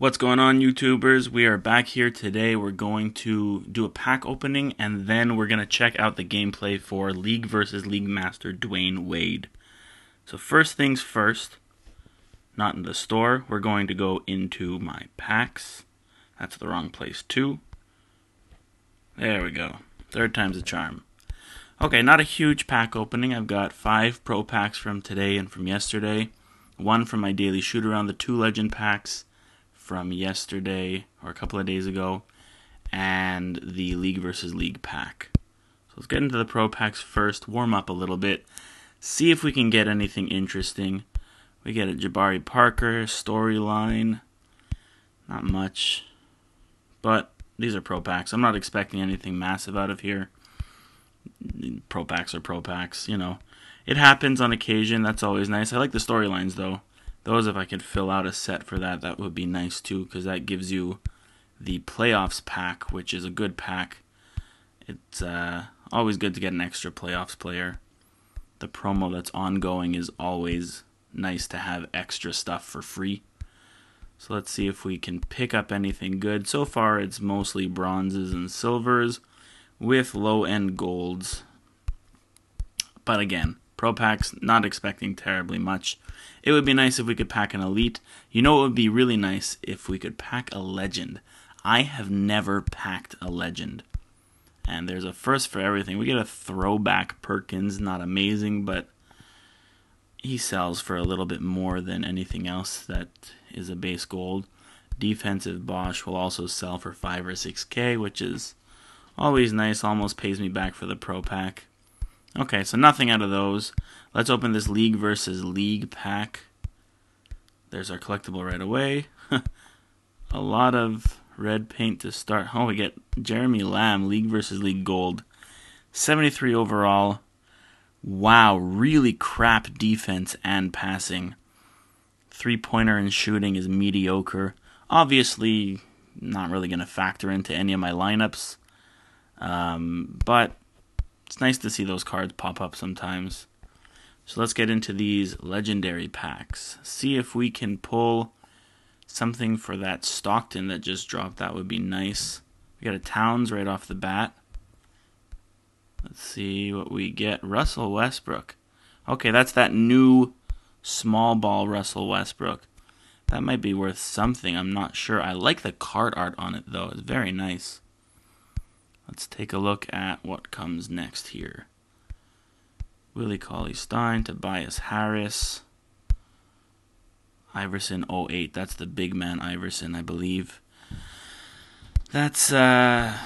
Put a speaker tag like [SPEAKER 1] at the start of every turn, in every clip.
[SPEAKER 1] What's going on, YouTubers? We are back here today. We're going to do a pack opening and then we're going to check out the gameplay for League versus League Master Dwyane Wade. So, first things first, not in the store, we're going to go into my packs. That's the wrong place, too. There we go. Third time's a charm. Okay, not a huge pack opening. I've got five pro packs from today and from yesterday, one from my daily shoot around, the two legend packs from yesterday or a couple of days ago, and the League versus League pack. So let's get into the pro packs first, warm up a little bit, see if we can get anything interesting. We get a Jabari Parker storyline, not much, but these are pro packs. I'm not expecting anything massive out of here. Pro packs are pro packs, you know. It happens on occasion. That's always nice. I like the storylines though. Those, if I could fill out a set for that, that would be nice too, because that gives you the playoffs pack, which is a good pack. It's uh, always good to get an extra playoffs player. The promo that's ongoing is always nice to have extra stuff for free. So let's see if we can pick up anything good. So far, it's mostly bronzes and silvers with low end golds. But again, Pro packs, not expecting terribly much. It would be nice if we could pack an elite. You know, it would be really nice if we could pack a legend. I have never packed a legend. And there's a first for everything. We get a throwback Perkins, not amazing, but he sells for a little bit more than anything else that is a base gold. Defensive Bosh will also sell for 5 or 6k, which is always nice, almost pays me back for the pro pack. Okay, so nothing out of those. Let's open this League versus League pack. There's our collectible right away. a lot of red paint to start. Oh, we get Jeremy Lamb, League versus League Gold. 73 overall. Wow, really crap defense and passing. Three pointer and shooting is mediocre. Obviously, not really going to factor into any of my lineups. Um, but it's nice to see those cards pop up sometimes. So let's get into these legendary packs. See if we can pull something for that Stockton that just dropped. That would be nice. We got a Towns right off the bat. Let's see what we get. Russell Westbrook. Okay, that's that new small ball Russell Westbrook. That might be worth something. I'm not sure. I like the card art on it, though. It's very nice. Let's take a look at what comes next here. Willie Cauley Stein, Tobias Harris, Iverson 08. That's the big man Iverson, I believe. That's uh,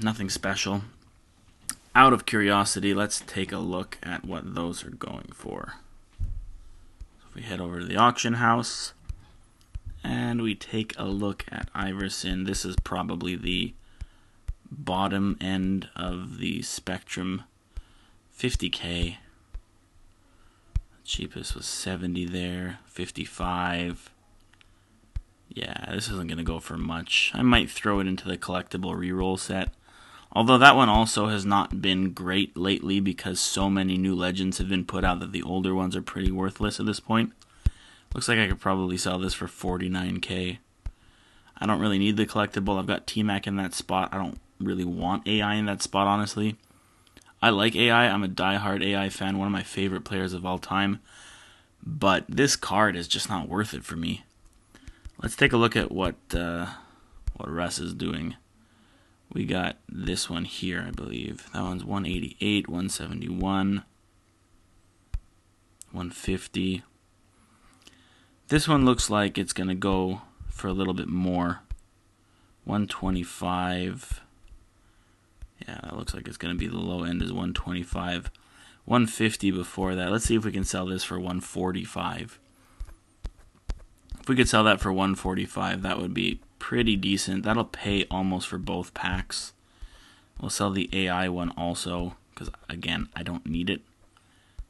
[SPEAKER 1] nothing special. Out of curiosity, let's take a look at what those are going for. So if we head over to the auction house and we take a look at Iverson, this is probably the bottom end of the spectrum. 50k cheapest was 70 there 55 yeah this isn't gonna go for much. I might throw it into the collectible reroll set. Although that one also has not been great lately because so many new legends have been put out that the older ones are pretty worthless at this point. Looks like I could probably sell this for 49k I don't really need the collectible. I've got T-Mac in that spot. I don't really want AI in that spot, honestly. I like AI. I'm a die-hard AI fan, one of my favorite players of all time. But this card is just not worth it for me. Let's take a look at what uh, what Russ is doing. We got this one here, I believe. That one's 188, 171, 150. This one looks like it's going to go for a little bit more. 125. Yeah, that looks like it's going to be the low end is 125. 150 before that. Let's see if we can sell this for 145. If we could sell that for 145, that would be pretty decent. That'll pay almost for both packs. We'll sell the AI one also, because again, I don't need it.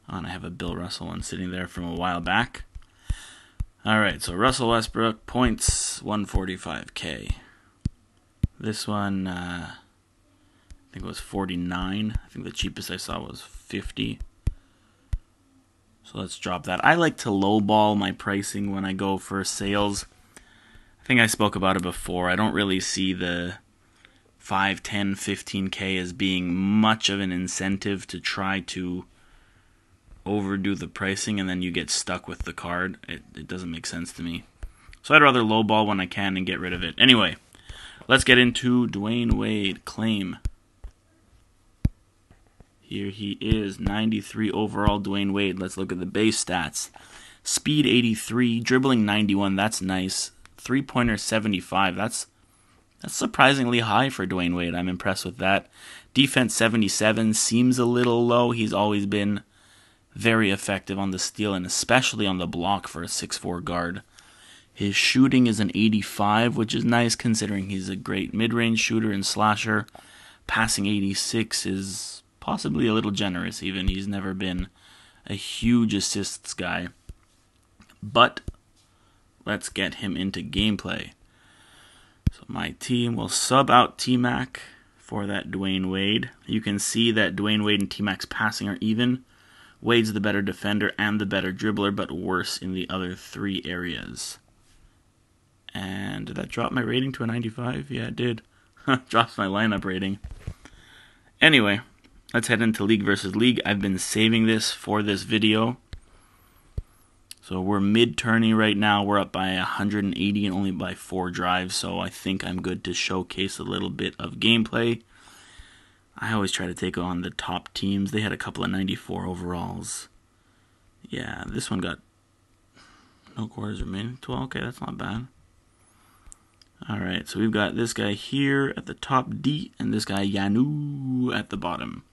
[SPEAKER 1] Oh, and I have a Bill Russell one sitting there from a while back. Alright, so Russell Westbrook, points 145k. This one, uh, I think it was 49. I think the cheapest I saw was 50. So let's drop that. I like to lowball my pricing when I go for sales. I think I spoke about it before. I don't really see the 5, 10, 15k as being much of an incentive to try to overdo the pricing and then you get stuck with the card. It, it doesn't make sense to me. So I'd rather lowball when I can and get rid of it. Anyway, let's get into Dwyane Wade claim. Here he is, 93 overall Dwyane Wade. Let's look at the base stats. Speed 83, dribbling 91, that's nice. Three pointer 75, that's that's surprisingly high for Dwyane Wade. I'm impressed with that. Defense 77 seems a little low. He's always been very effective on the steal and especially on the block for a 6'4 guard. His shooting is an 85, which is nice considering he's a great mid range shooter and slasher. Passing 86 is possibly a little generous, even. He's never been a huge assists guy. But let's get him into gameplay. So my team will sub out T Mac for that Dwyane Wade. You can see that Dwyane Wade and T Mac's passing are even. Wade's the better defender and the better dribbler, but worse in the other three areas. And did that drop my rating to a 95? Yeah, it did. Drops my lineup rating. Anyway, let's head into League versus League. I've been saving this for this video. So we're mid tourney right now. We're up by 180 and only by four drives. So I think I'm good to showcase a little bit of gameplay. I always try to take on the top teams. They had a couple of 94 overalls. Yeah, this one got no quarters remaining. 12. Okay, that's not bad. Alright, so we've got this guy here at the top D and this guy Yanu at the bottom.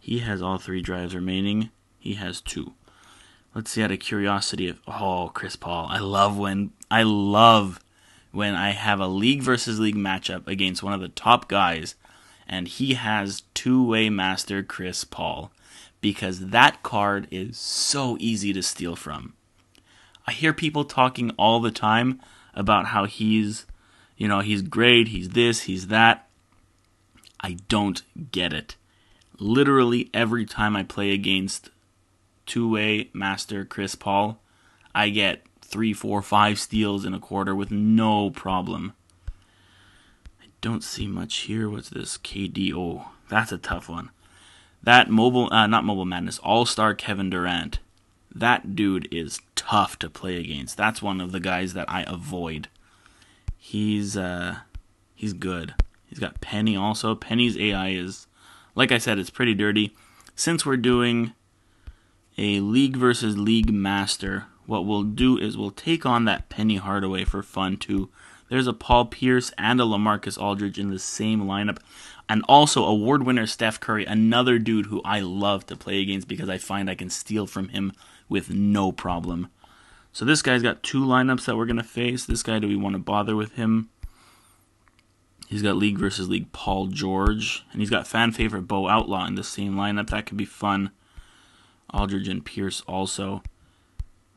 [SPEAKER 1] He has all three drives remaining. He has two. Let's see out of curiosity if oh Chris Paul. I love when I love when I have a league versus league matchup against one of the top guys and he has two-way master Chris Paul because that card is so easy to steal from. I hear people talking all the time about how he's you know, he's great, he's this, he's that. I don't get it. Literally every time I play against two way master Chris Paul, I get three, four, five steals in a quarter with no problem. I don't see much here. What's this? KDO. That's a tough one. That mobile, uh, not mobile madness, all star Kevin Durant. That dude is tough to play against. That's one of the guys that I avoid. He's uh, he's good. He's got Penny also. Penny's AI is, like I said, it's pretty dirty. Since we're doing a league versus league master, what we'll do is we'll take on that Penny Hardaway for fun too. There's a Paul Pierce and a LaMarcus Aldridge in the same lineup. And also award winner Steph Curry, another dude who I love to play against because I find I can steal from him with no problem. So this guy's got two lineups that we're going to face. This guy, do we want to bother with him? He's got League versus League Paul George. And he's got fan favorite Bo Outlaw in the same lineup. That could be fun. Aldridge and Pierce also.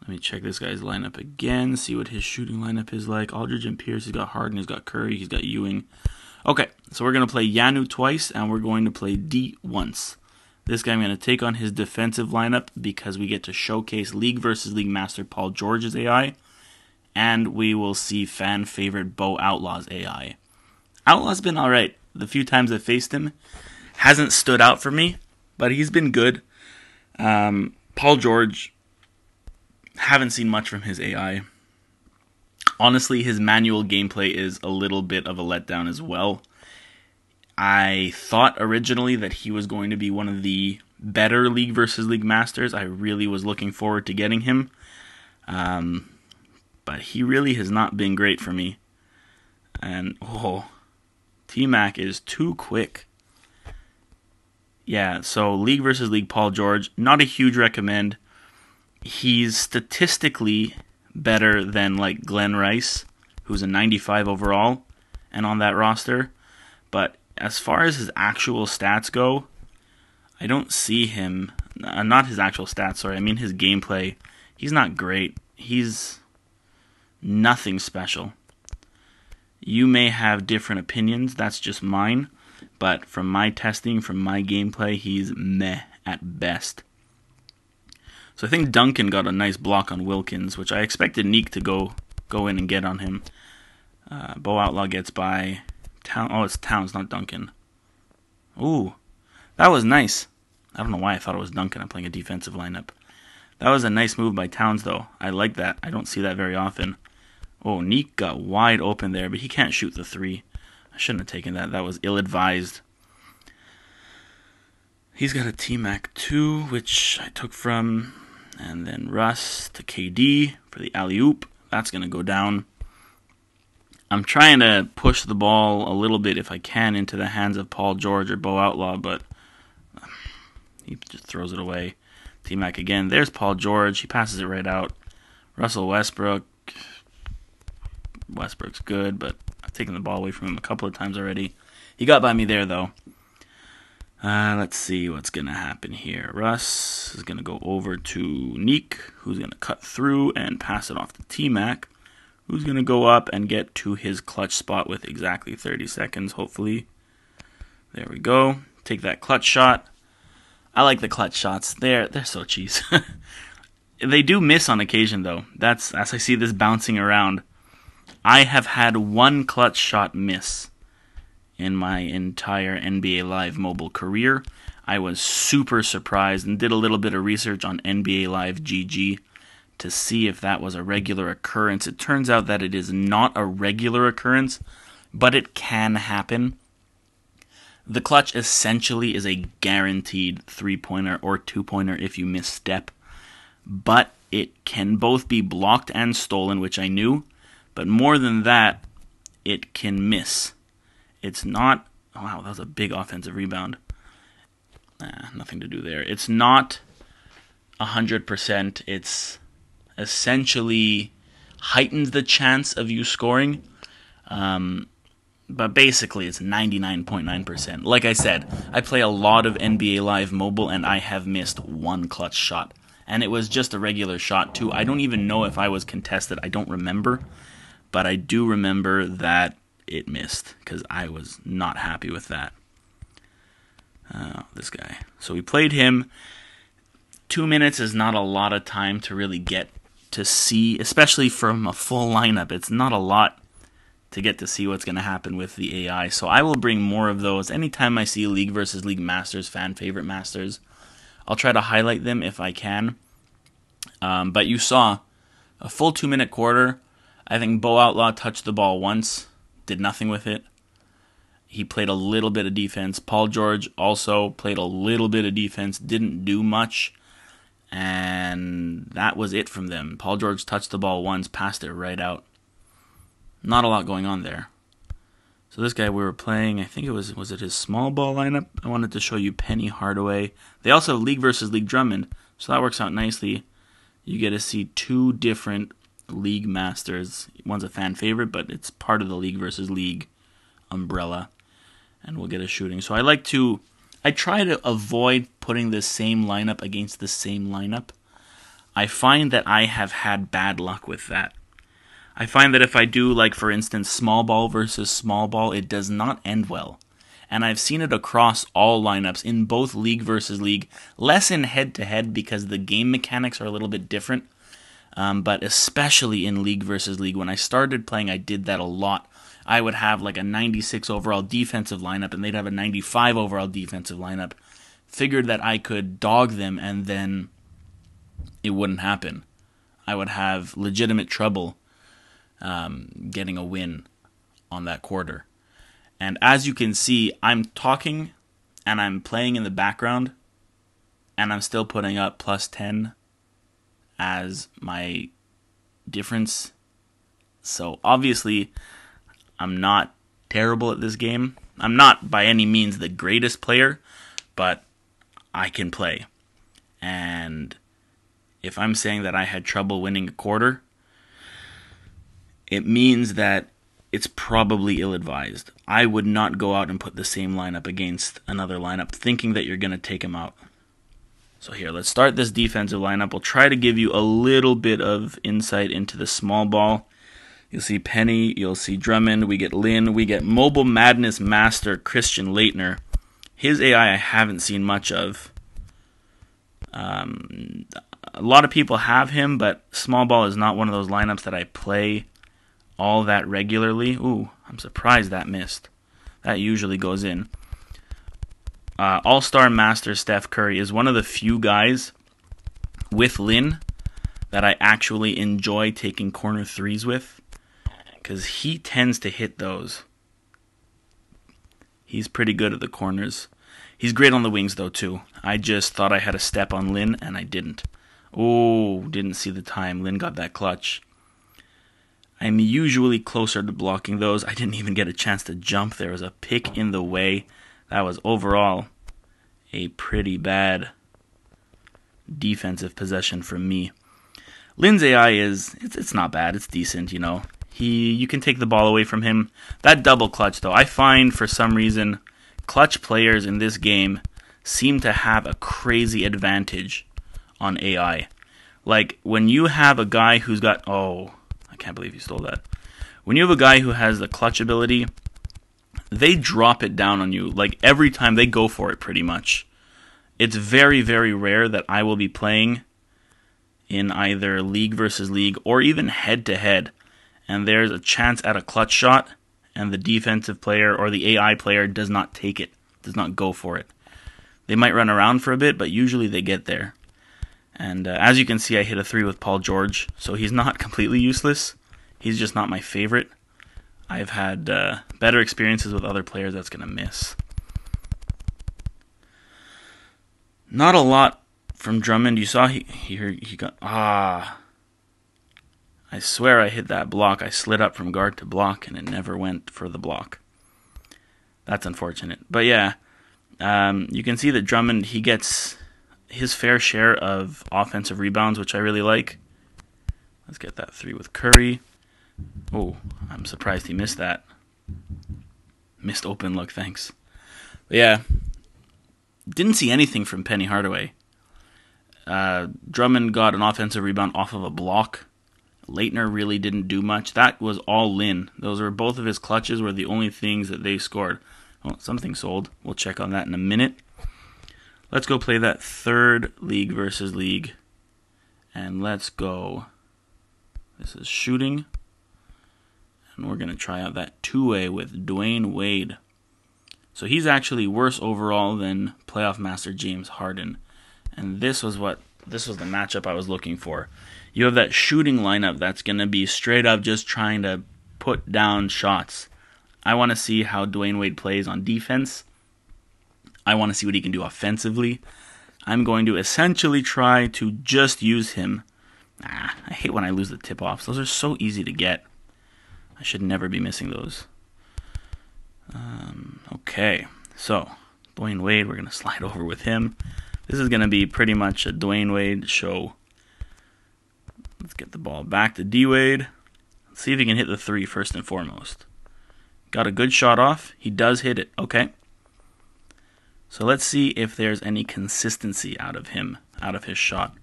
[SPEAKER 1] Let me check this guy's lineup again, see what his shooting lineup is like. Aldridge and Pierce, he's got Harden, he's got Curry, he's got Ewing. Okay, so we're going to play Yanu twice, and we're going to play D once. This guy I'm going to take on his defensive lineup because we get to showcase League versus League Master Paul George's AI, and we will see fan favorite Bo Outlaw's AI. Outlaw's been alright. The few times I've faced him, hasn't stood out for me, but he's been good. Um, Paul George, haven't seen much from his AI. Honestly, his manual gameplay is a little bit of a letdown as well. I thought originally that he was going to be one of the better League versus League Masters. I really was looking forward to getting him. Um, but he really has not been great for me. And, oh, T Mac is too quick. Yeah, so League versus League Paul George, not a huge recommend. He's statistically better than like Glen Rice, who's a 95 overall and on that roster. But as far as his actual stats go, I don't see him. Uh, not his actual stats, sorry. I mean his gameplay. He's not great. He's nothing special. You may have different opinions. That's just mine. But from my testing, from my gameplay, he's meh at best. So I think Duncan got a nice block on Wilkins, which I expected Nique to go go in and get on him. Uh, Bo Outlaw gets by. Town. Oh, it's Towns, not Duncan. Ooh, that was nice. I don't know why I thought it was Duncan. I'm playing a defensive lineup. That was a nice move by Towns, though. I like that. I don't see that very often. Oh, Nique got wide open there, but he can't shoot the three. I shouldn't have taken that. That was ill advised. He's got a T Mac 2, which I took from. And then Russ to KD for the alley oop. That's going to go down. I'm trying to push the ball a little bit if I can into the hands of Paul George or Bo Outlaw, but uh, he just throws it away. T Mac again. There's Paul George. He passes it right out. Russell Westbrook. Westbrook's good, but I've taken the ball away from him a couple of times already. He got by me there, though. Uh, let's see what's going to happen here. Russ is going to go over to Nique, who's going to cut through and pass it off to T Mac, who's going to go up and get to his clutch spot with exactly 30 seconds, hopefully. There we go. Take that clutch shot. I like the clutch shots. They're they're so cheese. they do miss on occasion though. That's as I see this bouncing around. I have had one clutch shot miss in my entire NBA Live mobile career. I was super surprised and did a little bit of research on NBA Live GG to see if that was a regular occurrence. It turns out that it is not a regular occurrence, but it can happen. The clutch essentially is a guaranteed three pointer or two pointer if you misstep, but it can both be blocked and stolen, which I knew, but more than that, it can miss. It's not. Wow, that was a big offensive rebound. Nah, nothing to do there. It's not 100%. It's essentially heightens the chance of you scoring. Um, but basically it's 99.9%. Like I said, I play a lot of NBA Live Mobile and I have missed one clutch shot. And it was just a regular shot, too. I don't even know if I was contested. I don't remember. But I do remember that it missed because I was not happy with that. Uh, this guy. So we played him. Two minutes is not a lot of time to really get to see, especially from a full lineup. It's not a lot to get to see what's going to happen with the AI. So I will bring more of those anytime I see League versus League Masters, fan favorite Masters. I'll try to highlight them if I can. Um, but you saw a full two minute quarter. I think Bo Outlaw touched the ball once, did nothing with it. He played a little bit of defense. Paul George also played a little bit of defense, didn't do much. And that was it from them. Paul George touched the ball once, passed it right out. Not a lot going on there. So this guy we were playing, I think it was was it his small ball lineup? I wanted to show you Penny Hardaway. They also have League versus League Drummond, so that works out nicely. You get to see two different League Masters. One's a fan favorite, but it's part of the League versus League umbrella. And we'll get a shooting. So I like to I try to avoid putting the same lineup against the same lineup. I find that I have had bad luck with that. I find that if I do, like, for instance, small ball versus small ball, it does not end well. And I've seen it across all lineups in both league versus league, less in head to head because the game mechanics are a little bit different. Um, but especially in league versus league, when I started playing, I did that a lot. I would have like a 96 overall defensive lineup, and they'd have a 95 overall defensive lineup. Figured that I could dog them, and then it wouldn't happen. I would have legitimate trouble um, getting a win on that quarter. And as you can see, I'm talking and I'm playing in the background and I'm still putting up plus 10 as my difference. So obviously, I'm not terrible at this game. I'm not by any means the greatest player, but I can play. And if I'm saying that I had trouble winning a quarter, it means that it's probably ill advised. I would not go out and put the same lineup against another lineup thinking that you're going to take him out. So, here, let's start this defensive lineup. We'll try to give you a little bit of insight into the small ball. You'll see Penny, you'll see Drummond, we get Lin, we get Mobile Madness Master Christian Laettner. His AI I haven't seen much of. Um, a lot of people have him, but small ball is not one of those lineups that I play all that regularly. Ooh, I'm surprised that missed. That usually goes in. Uh, all star master Steph Curry is one of the few guys with Lin that I actually enjoy taking corner threes with because he tends to hit those. He's pretty good at the corners. He's great on the wings, though, too. I just thought I had a step on Lin, and I didn't. Oh, didn't see the time. Lin got that clutch. I'm usually closer to blocking those. I didn't even get a chance to jump. There was a pick in the way. That was overall a pretty bad defensive possession from me. Lin's AI is it's it's not bad. It's decent, you know. He you can take the ball away from him. That double clutch though, I find for some reason clutch players in this game seem to have a crazy advantage on AI. Like when you have a guy who's got oh, I can't believe you stole that. When you have a guy who has the clutch ability, they drop it down on you like every time they go for it pretty much. It's very very rare that I will be playing in either league versus league or even head to head and there's a chance at a clutch shot and the defensive player or the AI player does not take it, does not go for it. They might run around for a bit, but usually they get there. And uh, as you can see, I hit a three with Paul George, so he's not completely useless. He's just not my favorite. I've had uh, better experiences with other players that's going to miss. Not a lot from Drummond. You saw he he he got ah. I swear I hit that block. I slid up from guard to block and it never went for the block. That's unfortunate. But yeah, um, you can see that Drummond he gets his fair share of offensive rebounds, which I really like. Let's get that three with Curry. Oh, I'm surprised he missed that. Missed open look, thanks. But yeah, didn't see anything from Penny Hardaway. Uh, Drummond got an offensive rebound off of a block. Laettner really didn't do much. That was all Lin. Those were both of his clutches were the only things that they scored. Something sold. We'll check on that in a minute. Let's go play that third league versus league. And let's go. This is shooting. And we're going to try out that two way with Dwyane Wade. So he's actually worse overall than playoff master James Harden. And this was what this was the matchup I was looking for. You have that shooting lineup that's going to be straight up just trying to put down shots. I want to see how Dwyane Wade plays on defense. I want to see what he can do offensively. I'm going to essentially try to just use him. Ah, I hate when I lose the tip offs. Those are so easy to get. I should never be missing those. Um, okay, so Dwyane Wade, we're going to slide over with him. This is going to be pretty much a Dwyane Wade show. Let's get the ball back to D Wade. See if he can hit the three first and foremost. Got a good shot off. He does hit it. Okay. So let's see if there's any consistency out of him, out of his shot.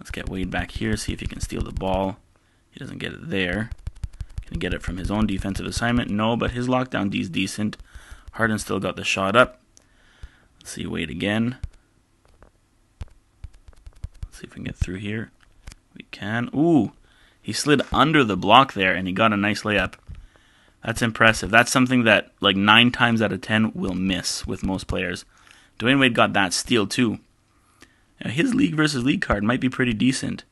[SPEAKER 1] Let's get Wade back here, see if he can steal the ball. He doesn't get it there. Can he get it from his own defensive assignment? No, but his lockdown D's decent. Harden still got the shot up. Let's see Wade again. Let's see if we can get through here. We can. Ooh, he slid under the block there and he got a nice layup. That's impressive. That's something that like nine times out of ten will miss with most players. Dwyane Wade got that steal too. Now, his league versus league card might be pretty decent.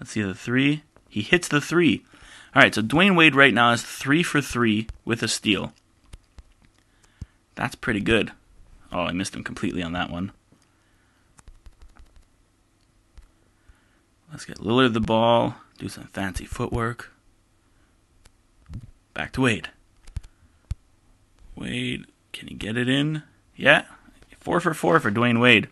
[SPEAKER 1] Let's see the three. He hits the three. All right, so Dwyane Wade right now is three for three with a steal. That's pretty good. Oh, I missed him completely on that one. Let's get Lillard the ball, do some fancy footwork. Back to Wade. Wade, can he get it in? Yeah, four for four for Dwyane Wade.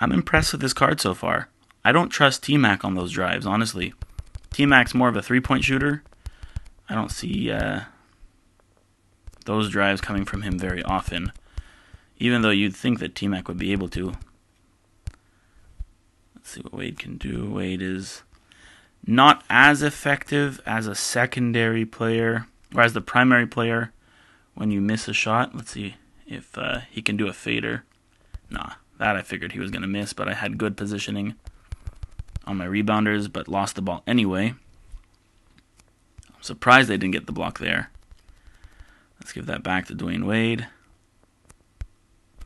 [SPEAKER 1] I'm impressed with this card so far. I don't trust T Mac on those drives, honestly. T Mac's more of a three point shooter. I don't see uh, those drives coming from him very often, even though you'd think that T Mac would be able to. Let's see what Wade can do. Wade is not as effective as a secondary player or as the primary player when you miss a shot. Let's see if uh, he can do a fader. Nah, that I figured he was going to miss, but I had good positioning on my rebounders, but lost the ball anyway. I'm surprised they didn't get the block there. Let's give that back to Dwyane Wade.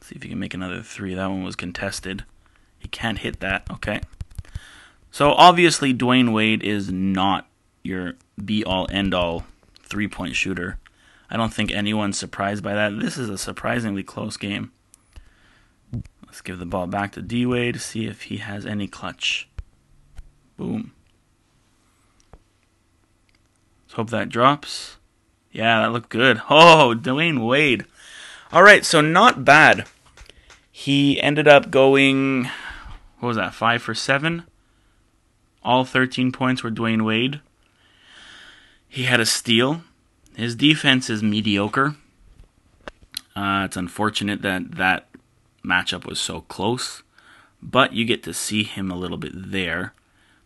[SPEAKER 1] See if he can make another three. That one was contested. He can't hit that. Okay. So obviously Dwyane Wade is not your be all end all three point shooter. I don't think anyone's surprised by that. This is a surprisingly close game. Let's give the ball back to D Wade to see if he has any clutch. Boom. Let's hope that drops. Yeah, that looked good. Oh, Dwyane Wade. All right, so not bad. He ended up going, what was that, five for seven? All 13 points were Dwyane Wade. He had a steal. His defense is mediocre. Uh, it's unfortunate that that matchup was so close, but you get to see him a little bit there.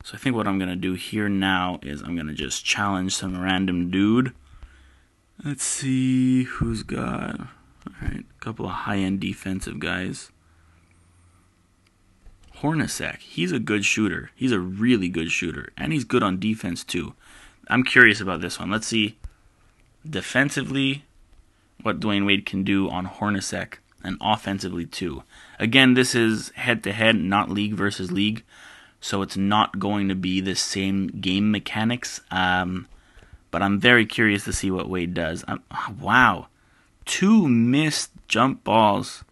[SPEAKER 1] So I think what I'm going to do here now is I'm going to just challenge some random dude. Let's see who's got. Alright, a couple of high end defensive guys. Hornacek, he's a good shooter. He's a really good shooter. And he's good on defense too. I'm curious about this one. Let's see defensively what Dwyane Wade can do on Hornacek and offensively too. Again, this is head to head, not league versus league so it's not going to be the same game mechanics. Um, but I'm very curious to see what Wade does. I'm, wow, two missed jump balls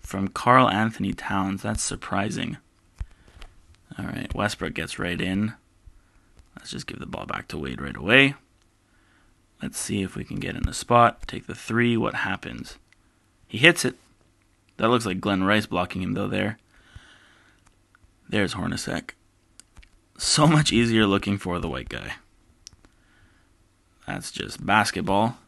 [SPEAKER 1] from Karl-Anthony Towns. That's surprising. All right, Westbrook gets right in. Let's just give the ball back to Wade right away. Let's see if we can get in the spot. Take the three. What happens? He hits it. That looks like Glen Rice blocking him, though, there. There's Hornacek. So much easier looking for the white guy. That's just basketball.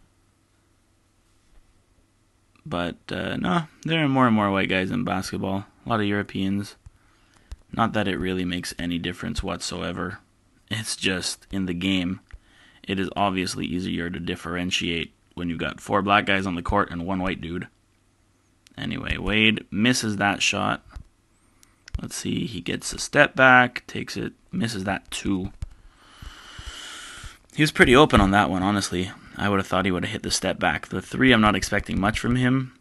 [SPEAKER 1] But uh, no, there are more and more white guys in basketball. A lot of Europeans. Not that it really makes any difference whatsoever. It's just in the game, it is obviously easier to differentiate when you've got four black guys on the court and one white dude. Anyway, Wade misses that shot. Let's see, he gets a step back, takes it, misses that too. He was pretty open on that one, honestly. I would have thought he would have hit the step back. The three, I'm not expecting much from him,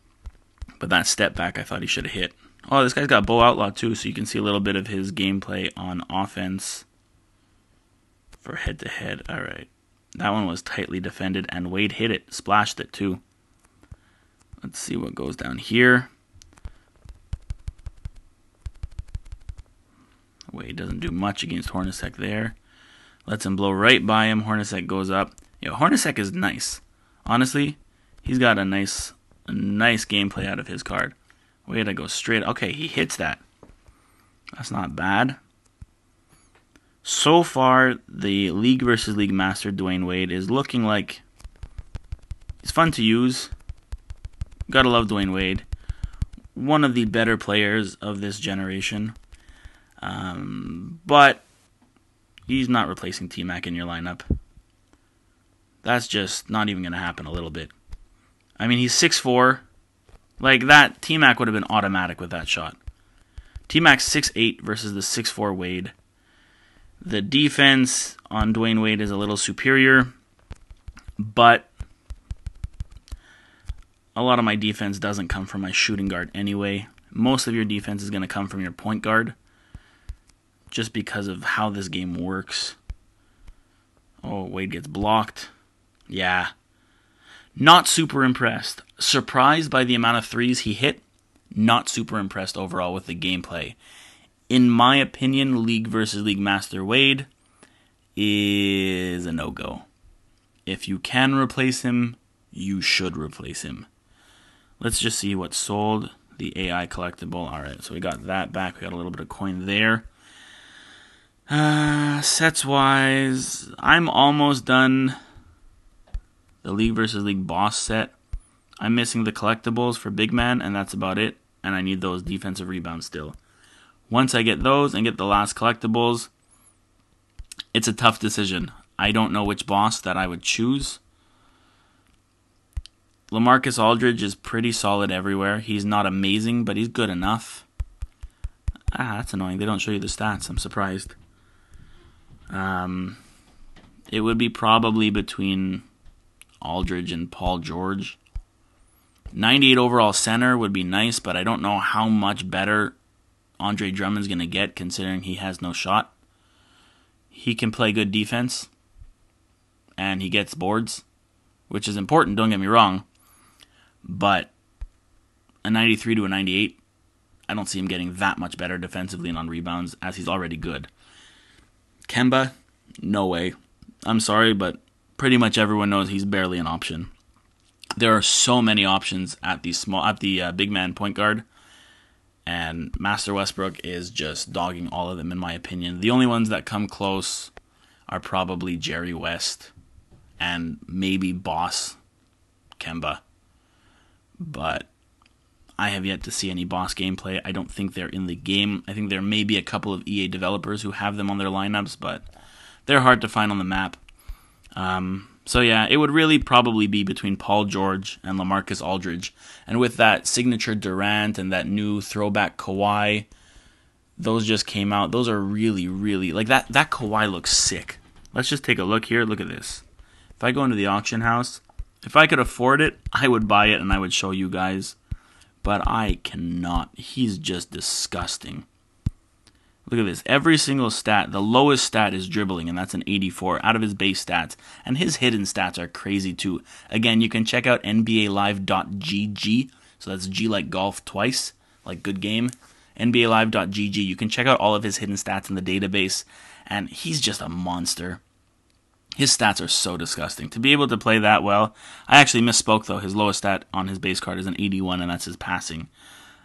[SPEAKER 1] but that step back, I thought he should have hit. Oh, this guy's got Bo Outlaw too, so you can see a little bit of his gameplay on offense for head to head. All right. That one was tightly defended, and Wade hit it, splashed it too. Let's see what goes down here. Wade doesn't do much against Hornacek there. Lets him blow right by him. Hornacek goes up. Yo, Hornacek is nice. Honestly, he's got a nice, a nice gameplay out of his card. Wade, I go straight. Okay, he hits that. That's not bad. So far, the League versus League Master Dwyane Wade is looking like he's fun to use. Gotta love Dwyane Wade. One of the better players of this generation. Um, but he's not replacing T Mac in your lineup. That's just not even going to happen a little bit. I mean, he's 6'4. Like that, T Mac would have been automatic with that shot. T Mac's 6'8 versus the 6'4 Wade. The defense on Dwyane Wade is a little superior, but a lot of my defense doesn't come from my shooting guard anyway. Most of your defense is going to come from your point guard just because of how this game works. Oh, Wade gets blocked. Yeah. Not super impressed. Surprised by the amount of threes he hit. Not super impressed overall with the gameplay. In my opinion, League versus League Master Wade is a no go. If you can replace him, you should replace him. Let's just see what sold the AI collectible. All right, so we got that back. We got a little bit of coin there. Uh, sets wise, I'm almost done the League versus League boss set. I'm missing the collectibles for Big Man, and that's about it. And I need those defensive rebounds still. Once I get those and get the last collectibles, it's a tough decision. I don't know which boss that I would choose. LaMarcus Aldridge is pretty solid everywhere. He's not amazing, but he's good enough. Ah, that's annoying. They don't show you the stats. I'm surprised. Um, it would be probably between Aldridge and Paul George. 98 overall center would be nice, but I don't know how much better Andre Drummond's going to get considering he has no shot. He can play good defense and he gets boards, which is important, don't get me wrong. But a 93 to a 98, I don't see him getting that much better defensively and on rebounds as he's already good. Kemba, no way. I'm sorry, but pretty much everyone knows he's barely an option. There are so many options at the small at the uh, big man point guard, and Master Westbrook is just dogging all of them in my opinion. The only ones that come close are probably Jerry West and maybe Boss Kemba, but I have yet to see any boss gameplay. I don't think they're in the game. I think there may be a couple of EA developers who have them on their lineups, but they're hard to find on the map. Um, so yeah, it would really probably be between Paul George and LaMarcus Aldridge. And with that signature Durant and that new throwback Kawhi, those just came out. Those are really, really like that. That Kawhi looks sick. Let's just take a look here. Look at this. If I go into the auction house, if I could afford it, I would buy it and I would show you guys. But I cannot. He's just disgusting. Look at this. Every single stat, the lowest stat is dribbling, and that's an 84 out of his base stats. And his hidden stats are crazy too. Again, you can check out NBALive.gg. So that's G like golf twice, like good game. NBALive.gg. You can check out all of his hidden stats in the database, and he's just a monster. His stats are so disgusting. To be able to play that well, I actually misspoke though. His lowest stat on his base card is an 81, and that's his passing.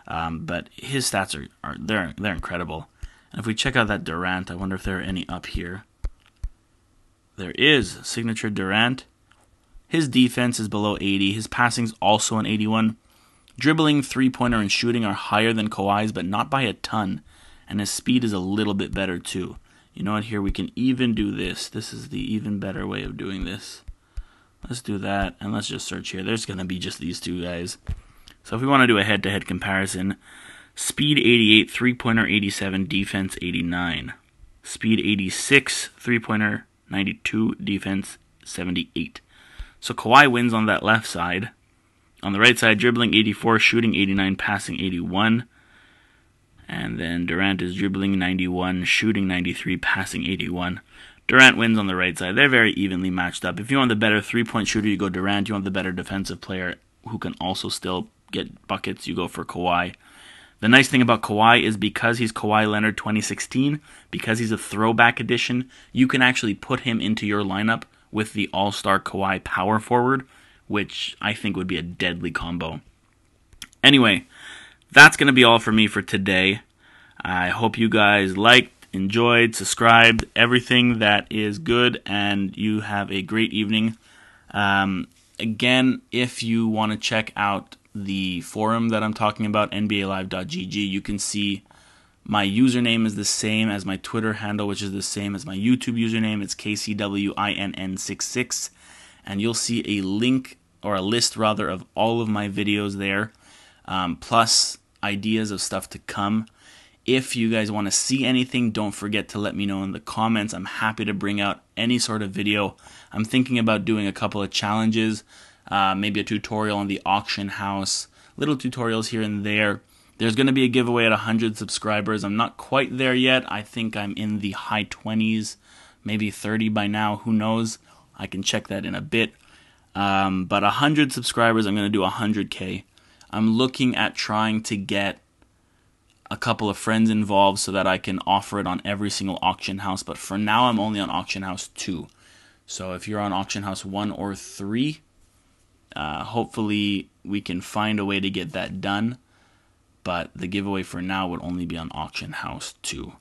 [SPEAKER 1] Um, but his stats are, are they're they're incredible. And if we check out that Durant, I wonder if there are any up here. There is signature Durant. His defense is below 80. His passing's also an 81. Dribbling, three pointer, and shooting are higher than Kawhi's, but not by a ton. And his speed is a little bit better too. You know what? Here we can even do this. This is the even better way of doing this. Let's do that, and let's just search here. There's going to be just these two guys. So if we want to do a head to -head comparison, Speed 88, three pointer 87, defense 89. Speed 86, three pointer 92, defense 78. So Kawhi wins on that left side. On the right side, dribbling 84, shooting 89, passing 81. And then Durant is dribbling 91, shooting 93, passing 81. Durant wins on the right side. They're very evenly matched up. If you want the better three point shooter, you go Durant. You want the better defensive player who can also still get buckets, you go for Kawhi. The nice thing about Kawhi is because he's Kawhi Leonard 2016, because he's a throwback edition, you can actually put him into your lineup with the All Star Kawhi power forward, which I think would be a deadly combo. Anyway, that's going to be all for me for today. I hope you guys liked, enjoyed, subscribed, everything that is good, and you have a great evening. Um, again, if you want to check out the forum that I'm talking about, NBALive.gg, you can see my username is the same as my Twitter handle, which is the same as my YouTube username. It's KCWINN66. And you'll see a link, or a list rather, of all of my videos there, um, plus ideas of stuff to come. If you guys want to see anything, don't forget to let me know in the comments. I'm happy to bring out any sort of video. I'm thinking about doing a couple of challenges uh, maybe a tutorial on the auction house, little tutorials here and there. There's going to be a giveaway at 100 subscribers. I'm not quite there yet. I think I'm in the high 20s, maybe 30 by now. Who knows? I can check that in a bit. Um, but 100 subscribers, I'm going to do 100K. I'm looking at trying to get a couple of friends involved so that I can offer it on every single auction house. But for now, I'm only on auction house 2. So if you're on auction house 1 or 3, uh, hopefully, we can find a way to get that done. But the giveaway for now would only be on Auction House 2.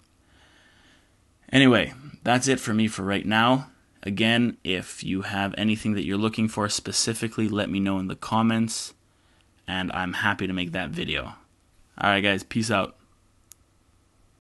[SPEAKER 1] Anyway, that's it for me for right now. Again, if you have anything that you're looking for specifically, let me know in the comments, and I'm happy to make that video. Alright, guys, peace out.